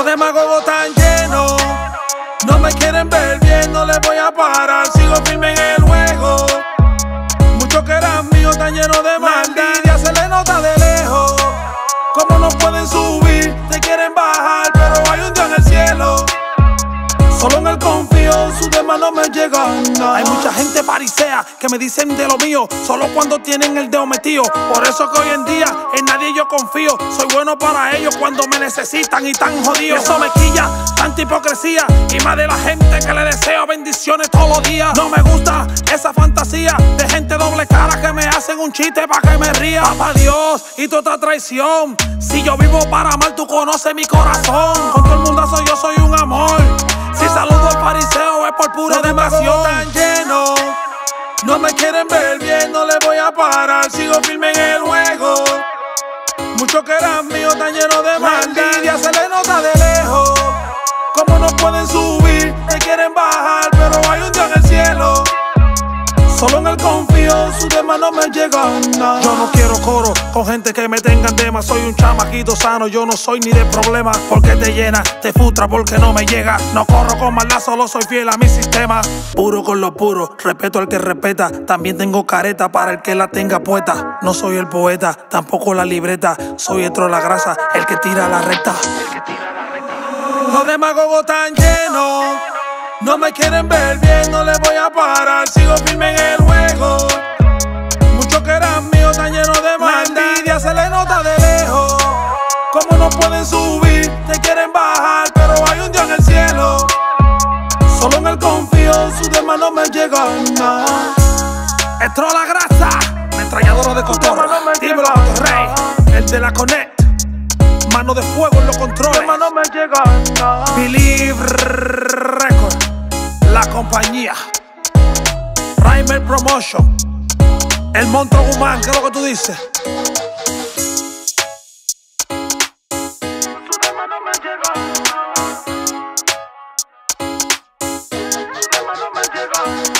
Los demagogos tan llenos. No me quieren ver bien, no les voy a parar. Sigo firme en el juego. Muchos que eran míos están llenos de maldad. se le nota de lejos. Como no pueden subir, no me llegan. Hay mucha gente parisea que me dicen de lo mío, solo cuando tienen el dedo metido. Por eso que hoy en día en nadie yo confío. Soy bueno para ellos cuando me necesitan y tan jodidos. Eso me quilla, tanta hipocresía. Y más de la gente que le deseo bendiciones todos los días. No me gusta esa fantasía de gente doble cara que me hacen un chiste para que me ría. Papá Dios y tu otra traición. Si yo vivo para mal, tú conoces mi corazón. Con todo el mundo yo soy un amor. Si saludo al fariseo pura demasión. tan lleno. No me quieren ver bien, no le voy a parar. Sigo firme en el juego. Muchos que eran míos están llenos de maldad. se le nota de lejos. Como no pueden subir, te quieren bajar, Solo en el confío, sus demás no me llegan. Yo no quiero coro con gente que me tengan tema. Soy un chamaquito sano, yo no soy ni de problema. Porque te llena, te frustra porque no me llega. No corro con maldad, solo soy fiel a mi sistema. Puro con lo puro, respeto al que respeta. También tengo careta para el que la tenga puesta. No soy el poeta, tampoco la libreta. Soy el la grasa, el que tira la recta. Los demagogos tan llenos. No me quieren ver bien, no les voy a parar, sigo firme en nota de lejos. Como no pueden subir, te quieren bajar, pero hay un Dios en el cielo. Solo en el confío, sus demás no me llegan. Entró la grasa, metralladora de cotorra, dímelo rey, el de la Connect. Mano de fuego en los controles. No me llegan. Believe Record la compañía. Primer Promotion. El monstruo humano, ¿qué es lo que tú dices? love.